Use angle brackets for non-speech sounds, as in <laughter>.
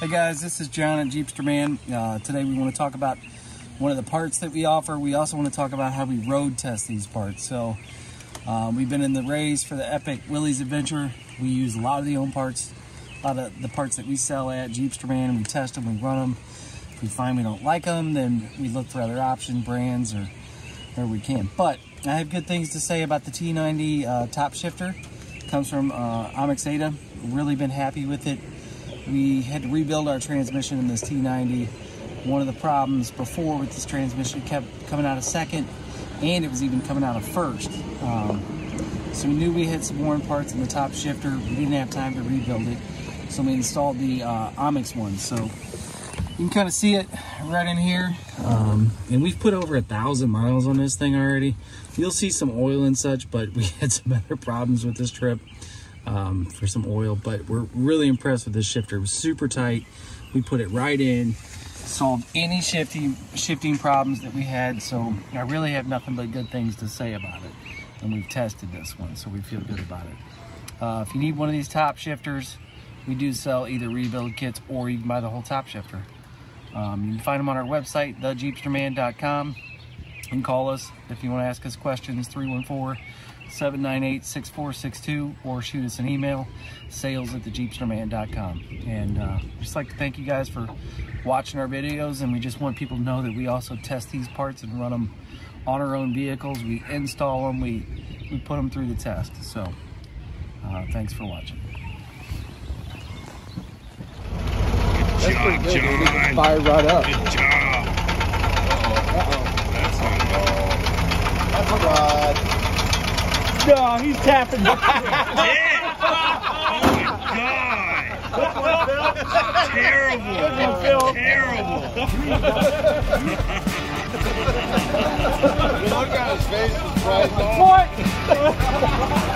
Hey guys, this is John at JeepsterMan. Uh, today we want to talk about one of the parts that we offer. We also want to talk about how we road test these parts. So um, we've been in the race for the Epic Willys Adventure. We use a lot of the own parts, a lot of the parts that we sell at JeepsterMan. We test them, we run them. If we find we don't like them, then we look for other option brands or where we can. But I have good things to say about the T90 uh, top shifter. Comes from uh, Omix-ADA. Really been happy with it. We had to rebuild our transmission in this T90. One of the problems before with this transmission kept coming out of second and it was even coming out of first. Um, so we knew we had some worn parts in the top shifter. We didn't have time to rebuild it. So we installed the uh, Omix one. So you can kind of see it right in here. Um, and we've put over a thousand miles on this thing already. You'll see some oil and such, but we <laughs> had some other problems with this trip um, for some oil. But we're really impressed with this shifter. It was super tight. We put it right in, solved any shifting shifting problems that we had. So I really have nothing but good things to say about it. And we've tested this one, so we feel good about it. Uh, if you need one of these top shifters, we do sell either rebuild kits or you can buy the whole top shifter. Um, you can find them on our website, thejeepsterman.com. Can call us if you want to ask us questions, 314-798-6462, or shoot us an email, sales at thejeepsterman.com. And uh, just like to thank you guys for watching our videos, and we just want people to know that we also test these parts and run them on our own vehicles. We install them, we, we put them through the test. So uh, thanks for watching. Good. It just fired right up. Good job. Uh-oh. That's on That's a rod. No, he's tapping. yeah. Oh my god. Terrible. Terrible. Look at his face. What? <laughs> <laughs>